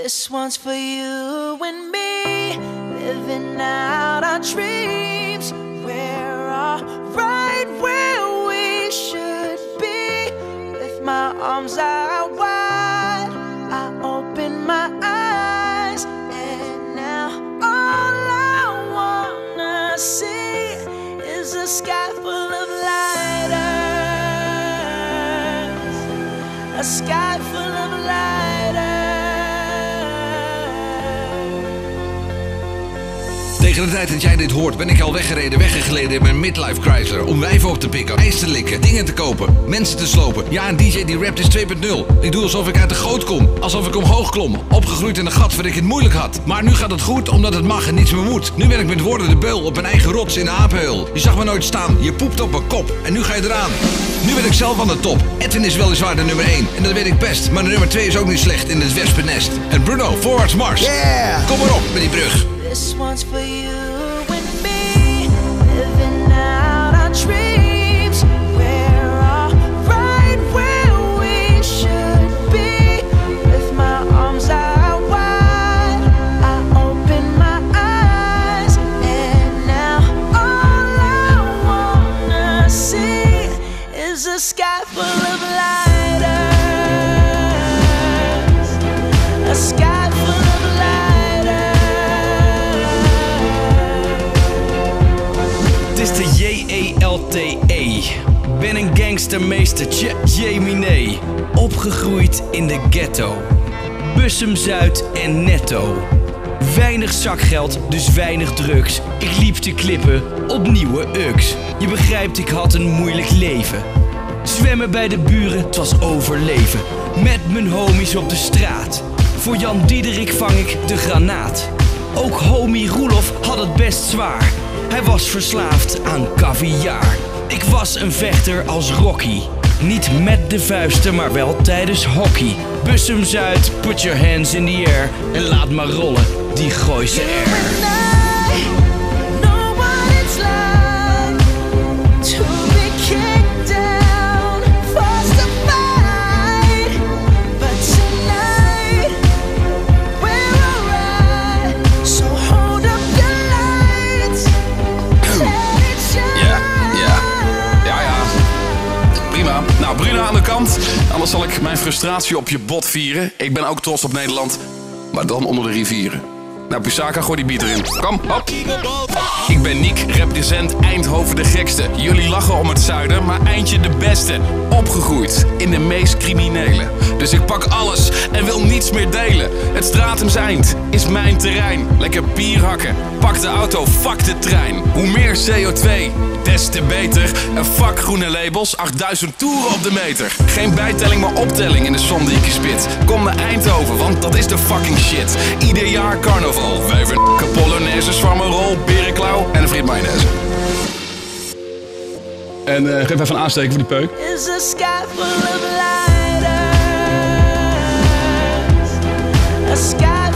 This one's for you and me, living out our dreams. We're all right where we should be. With my arms out wide, I open my eyes, and now all I wanna see is a sky full of lighters. A sky full Tegen de tijd dat jij dit hoort ben ik al weggereden, weggegleden in mijn midlife Chrysler. Om wijven op te pikken, ijs te likken, dingen te kopen, mensen te slopen. Ja, een DJ die rapt is 2.0. Ik doe alsof ik uit de goot kom, alsof ik omhoog klom. Opgegroeid in een gat waar ik het moeilijk had. Maar nu gaat het goed, omdat het mag en niets meer moet. Nu ben ik met woorden de beul op mijn eigen rots in de apenheul. Je zag me nooit staan, je poept op mijn kop en nu ga je eraan. Nu ben ik zelf aan de top. Edwin is weliswaar de nummer 1 en dat weet ik best. Maar de nummer 2 is ook niet slecht in het wespennest. En Bruno, Forwards Mars. Yeah! Kom maar op met die brug. This one's for you and me, living out our dreams. We're all right where we should Ben een gangstermeester, tje, Jemine. Opgegroeid in de ghetto. Bussum Zuid en netto. Weinig zakgeld, dus weinig drugs. Ik liep te klippen op nieuwe UX. Je begrijpt, ik had een moeilijk leven. Zwemmen bij de buren, het was overleven. Met mijn homies op de straat. Voor Jan Diederik vang ik de granaat. Ook homie Roelof had het best zwaar. Hij was verslaafd aan caviar. Ik was een vechter als Rocky. Niet met de vuisten, maar wel tijdens hockey. Bussum Zuid, put your hands in the air. En laat maar rollen, die Gooise air. Anders zal ik mijn frustratie op je bot vieren. Ik ben ook trots op Nederland. Maar dan onder de rivieren. Nou, Pisaka, gooi die beat erin. Kom, hop. Ik ben Niek, represent Eindhoven de gekste. Jullie lachen om het zuiden, maar Eindje de beste. Opgegroeid in de meest criminele. Dus ik pak alles en wil niets meer delen. Het Stratums Eind is mijn terrein. Lekker bier hakken, pak de auto, fuck de trein. Hoe meer CO2, des te beter. Een vak groene labels, 8000 toeren op de meter. Geen bijtelling, maar optelling in de som die ik je spit. Kom naar Eindhoven, want dat is de fucking shit. Ieder jaar carnaval, wijven, polonaise, zwarmerol, berenklauw en een friet mayonaise. En eh, geef even een aansteken voor die peuk. Is a sky full of lighters. A sky